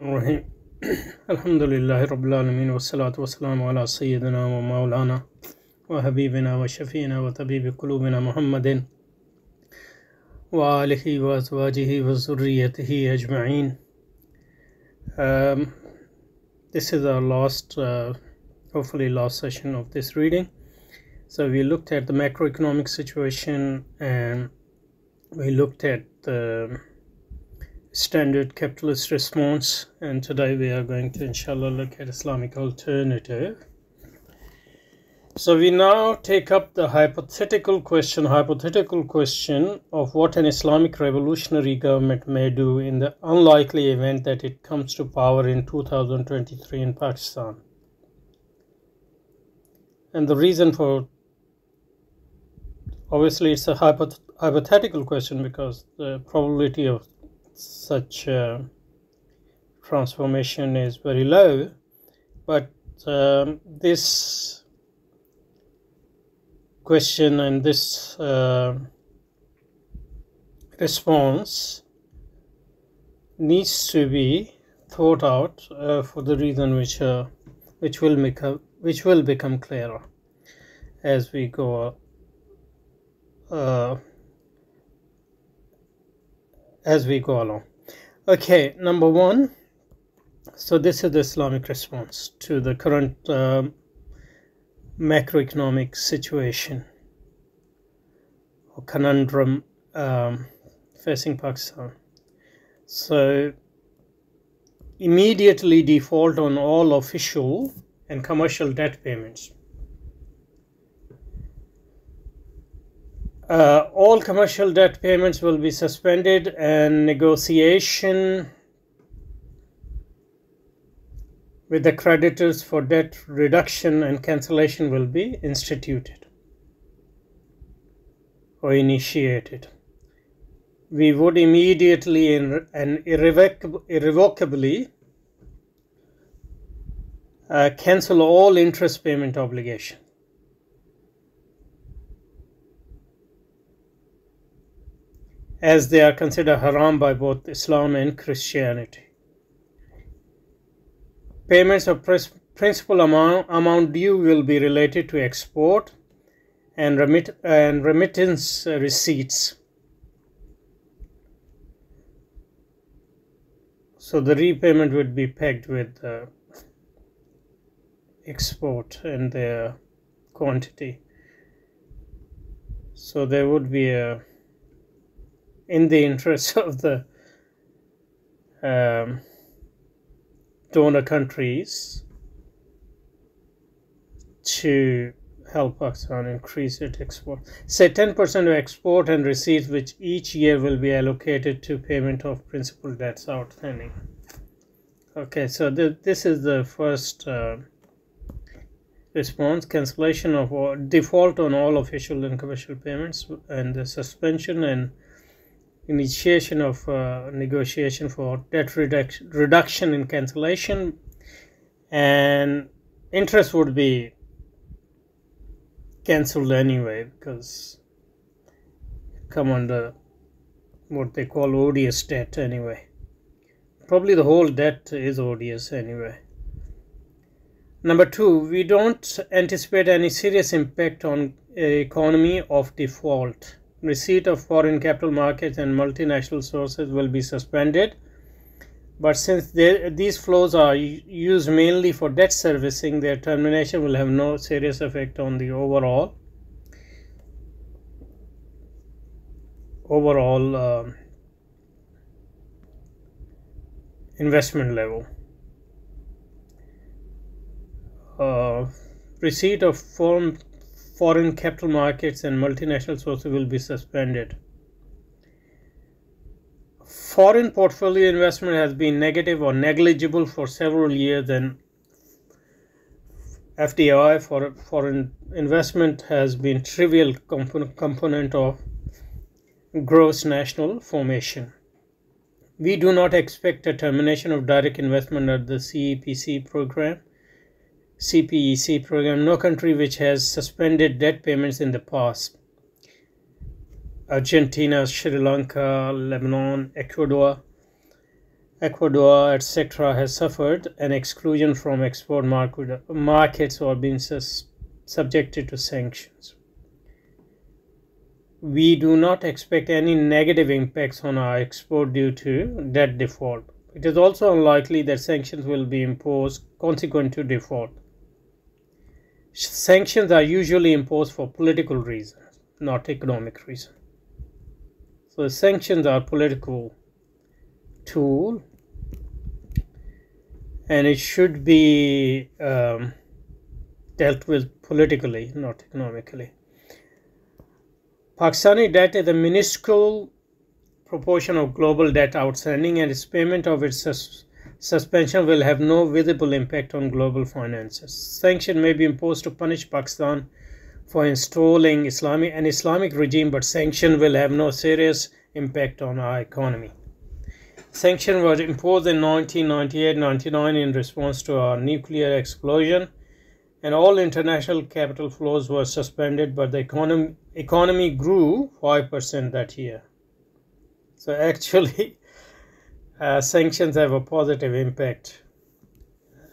রহিম আলহামদুলিল্লাহ রবিল আলমিন ওসলাত ওসালাম আলা সৈয়দনা ও মাওলানা ও হাবিবিনা ও শফিনা ও তবিব কুলুবিনা মোহাম্মদিন ওয়ালহি ওয়াজওয়াজিহি This is our last, uh, hopefully last session of this reading. So we looked at the macroeconomic situation and we looked at the standard capitalist response and today we are going to inshallah look at islamic alternative. So we now take up the hypothetical question hypothetical question of what an islamic revolutionary government may do in the unlikely event that it comes to power in 2023 in pakistan. And the reason for obviously it's a hypothetical question because the probability of such uh, transformation is very low but um, this question and this uh, response needs to be thought out uh, for the reason which uh, which will become which will become clearer as we go uh, as we go along. Okay, number one. So this is the Islamic response to the current um, macroeconomic situation or conundrum um, facing Pakistan. So immediately default on all official and commercial debt payments. Uh, all commercial debt payments will be suspended and negotiation with the creditors for debt reduction and cancellation will be instituted or initiated. We would immediately and irrevocably uh, cancel all interest payment obligation. As they are considered haram by both Islam and Christianity. Payments of principal amount, amount due will be related to export and, remit, and remittance receipts. So the repayment would be pegged with the export and the quantity. So there would be a in the interest of the um, donor countries to help Pakistan increase its export. Say 10% of export and receipts, which each year will be allocated to payment of principal debts outstanding. Okay, so th this is the first uh, response cancellation of or default on all official and commercial payments and the suspension and initiation of uh, negotiation for debt reduction, reduction in cancellation. And interest would be cancelled anyway because come under what they call odious debt anyway. Probably the whole debt is odious anyway. Number two we don't anticipate any serious impact on economy of default receipt of foreign capital markets and multinational sources will be suspended. But since these flows are used mainly for debt servicing, their termination will have no serious effect on the overall overall uh, investment level. Uh, receipt of foreign foreign capital markets and multinational sources will be suspended. Foreign portfolio investment has been negative or negligible for several years and FDI for foreign investment has been trivial component of gross national formation. We do not expect a termination of direct investment under the CEPC program CPEC program, no country which has suspended debt payments in the past. Argentina, Sri Lanka, Lebanon, Ecuador, Ecuador, etc., has suffered an exclusion from export market, markets or been sus- subjected to sanctions. We do not expect any negative impacts on our export due to debt default. It is also unlikely that sanctions will be imposed consequent to default. Sanctions are usually imposed for political reasons, not economic reasons. So sanctions are political tool and it should be um, dealt with politically, not economically. Pakistani debt is a minuscule proportion of global debt outstanding, and its payment of its suspension will have no visible impact on global finances. Sanction may be imposed to punish Pakistan for installing Islamic an Islamic regime, but sanction will have no serious impact on our economy. Sanction was imposed in 1998-99 in response to our nuclear explosion, and all international capital flows were suspended, but the economy, economy grew 5% that year. So actually, uh, sanctions have a positive impact,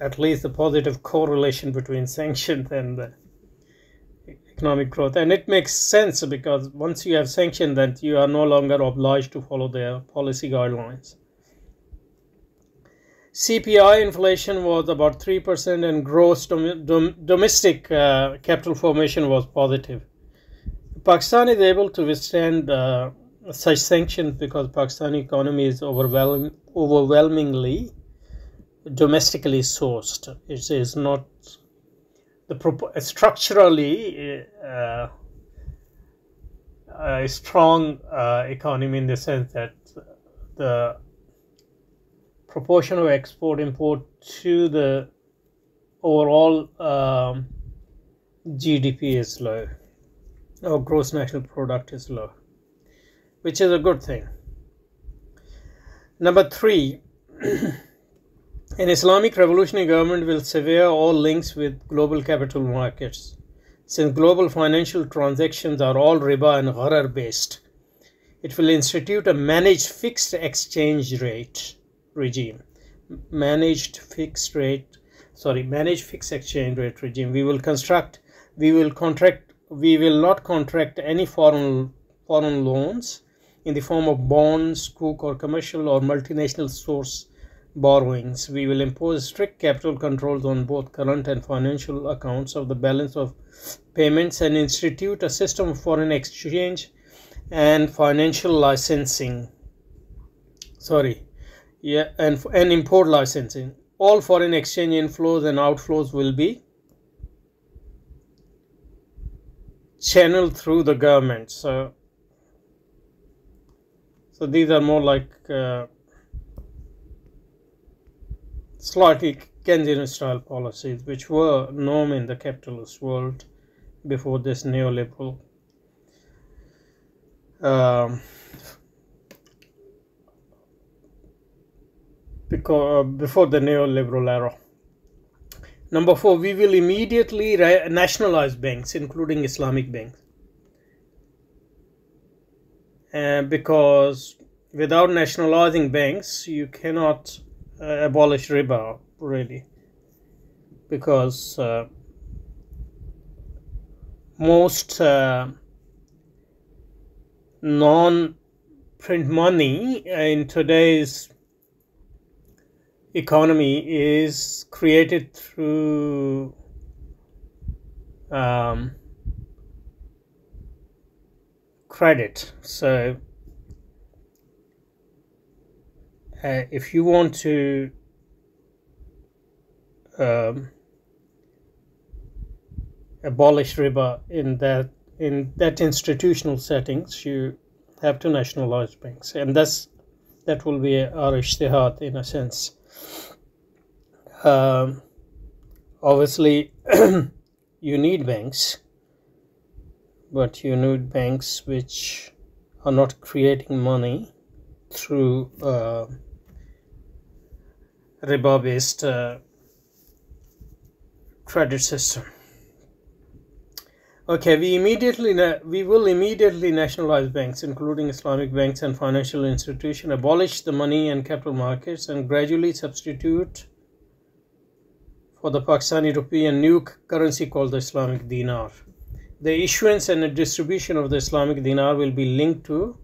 at least a positive correlation between sanctions and the economic growth. And it makes sense because once you have sanctions, then you are no longer obliged to follow their policy guidelines. CPI inflation was about 3% and gross dom dom domestic uh, capital formation was positive. Pakistan is able to withstand uh, such sanctions because Pakistani economy is overwhelm overwhelmingly domestically sourced. It is not the structurally uh, a strong uh, economy in the sense that the proportion of export import to the overall um, GDP is low or gross national product is low, which is a good thing. Number three, an Islamic revolutionary government will sever all links with global capital markets. Since global financial transactions are all riba and gharar based, it will institute a managed fixed exchange rate regime managed fixed rate sorry managed fixed exchange rate regime we will construct we will contract we will not contract any foreign foreign loans in the form of bonds sukuk or commercial or multinational source borrowings. We will impose strict capital controls on both current and financial accounts of the balance of payments and institute a system of foreign exchange and financial licensing. Sorry. Yeah and and import licensing. All foreign exchange inflows and outflows will be channeled through the government. So so these are more like uh, slightly Keynesian style policies which were norm in the capitalist world before this neoliberal um, because, uh, before the neoliberal era. Number four, we will immediately nationalize banks, including Islamic banks. Uh, because without nationalizing banks, you cannot uh, abolish riba, really. Because uh, most uh, non print money in today's economy is created through um, credit. So uh, if you want to um, abolish riba in that in that institutional settings, you have to nationalize banks, and that's that will be our ijtihad in a sense. Um, obviously, you need banks, but you need banks which are not creating money through uh, riba based uh, credit system. Okay, we immediately we will immediately nationalize banks, including Islamic banks and financial institutions, abolish the money and capital markets, and gradually substitute for the Pakistani rupee a new currency called the Islamic dinar. The issuance and the distribution of the Islamic dinar will be linked to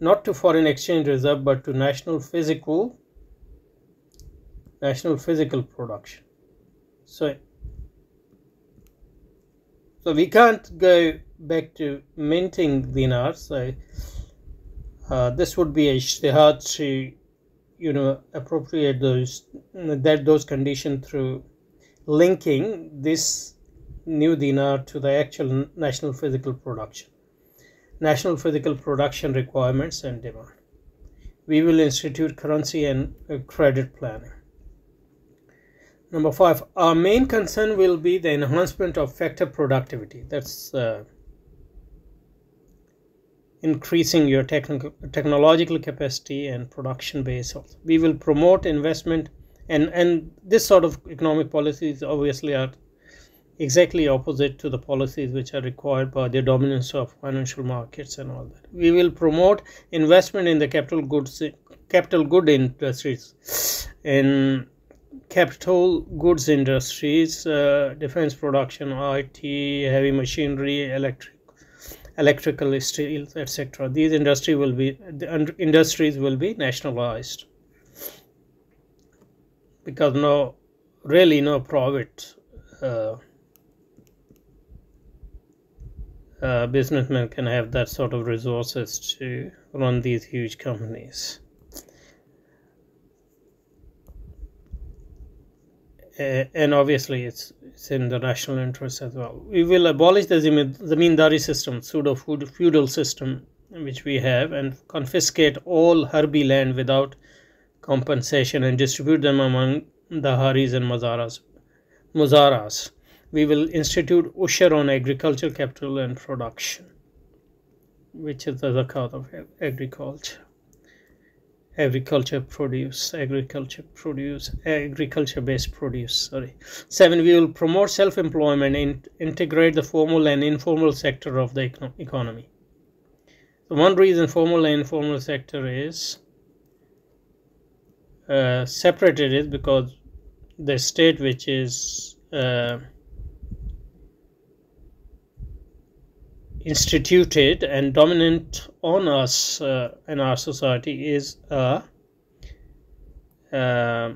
not to foreign exchange reserve but to national physical national physical production. So so we can't go back to minting dinars. So uh, this would be a ijtihad to, you know, appropriate those that those conditions through linking this new dinar to the actual national physical production, national physical production requirements and demand. We will institute currency and uh, credit planning. Number five, our main concern will be the enhancement of factor productivity. That's uh, increasing your technical, technological capacity and production base. We will promote investment and, and this sort of economic policies obviously are exactly opposite to the policies which are required by the dominance of financial markets and all that. We will promote investment in the capital goods capital good industries in capital goods industries, uh, defense production, IT, heavy machinery, electric, electrical steel, etc. These industry will be the industries will be nationalized because no, really no private uh, uh, businessman can have that sort of resources to run these huge companies. uh, and obviously it's, it's in the national interest as well. We will abolish the zamindari system, pseudo feudal system which we have, and confiscate all harbi land without compensation and distribute them among the haris and mazaras. Muzaras. We will institute ushar on agricultural capital and production, which is the zakat of agriculture. Agriculture produce agriculture produce agriculture based produce sorry. Seven we will promote self-employment and integrate the formal and informal sector of the economy. So one reason formal and informal sector is uh, separated is because the state which is uh, instituted and dominant on us uh, in our society is a, a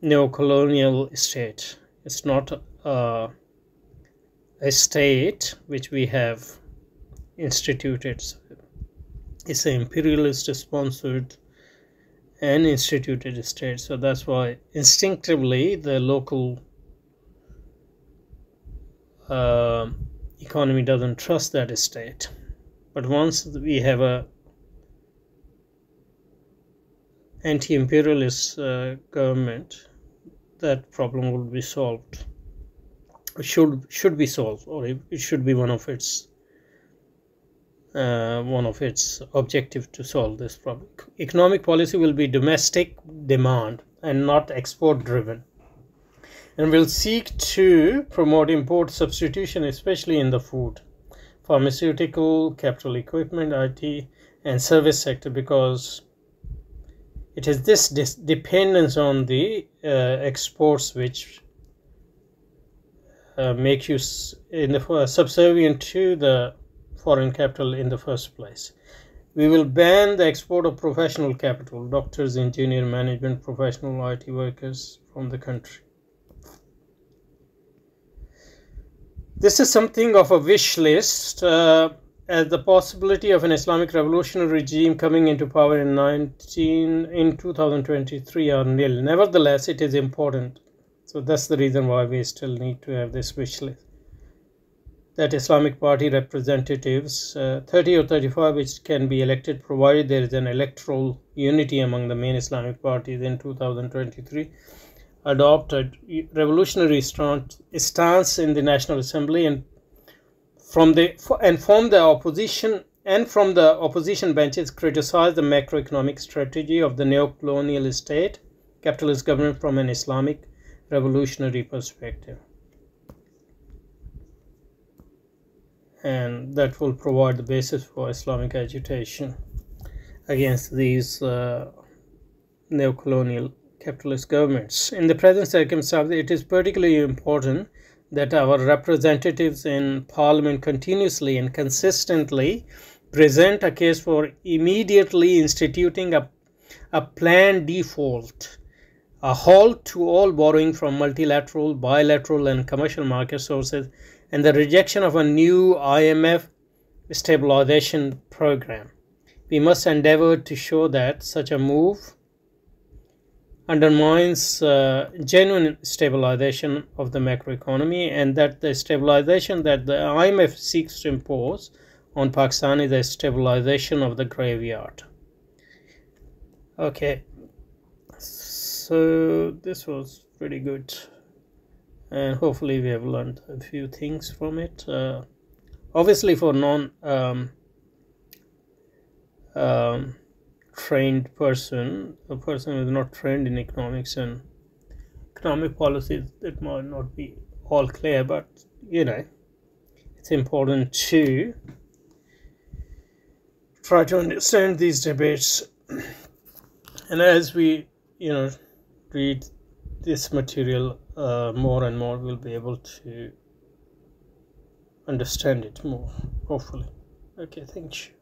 neo-colonial state. It's not a, a state which we have instituted. It's an imperialist sponsored and instituted state. So that's why instinctively the local uh, economy doesn't trust that state. But once we have a anti-imperialist uh, government that problem will be solved. Should should be solved or it should be one of its uh, one of its objective to solve this problem. Economic policy will be domestic demand and not export driven and will seek to promote import substitution, especially in the food, pharmaceutical, capital equipment, IT, and service sector because it is this dependence on the uh, exports which uh, make you in the uh, subservient to the foreign capital in the first place. We will ban the export of professional capital, doctors, engineer, management, professional IT workers from the country. This is something of a wish list uh, as the possibility of an Islamic revolutionary regime coming into power in 19 in 2023 are nil. Nevertheless, it is important. So that's the reason why we still need to have this wish list. That Islamic Party representatives, uh, 30 or 35, which can be elected provided there is an electoral unity among the main Islamic parties in 2023 adopted revolutionary stance in the National Assembly and from the and from the opposition and from the opposition benches criticized the macroeconomic strategy of the neo-colonial state capitalist government from an Islamic revolutionary perspective. and that will provide the basis for Islamic agitation against these uh, neo-colonial capitalist governments. In the present circumstances, it is particularly important that our representatives in parliament continuously and consistently present a case for immediately instituting a, a planned default, a halt to all borrowing from multilateral, bilateral, and commercial market sources, and the rejection of a new IMF stabilization program. We must endeavor to show that such a move undermines uh, genuine stabilization of the macroeconomy and that the stabilization that the IMF seeks to impose on Pakistan is a stabilization of the graveyard. Okay, so this was pretty good and hopefully we have learned a few things from it. Uh, obviously for non um, um, trained person, a person who is not trained in economics and economic policies, it might not be all clear, but you know, it's important to try to understand these debates. And as we, you know, read this material uh, more and more, we'll be able to understand it more, hopefully. Okay, thank you.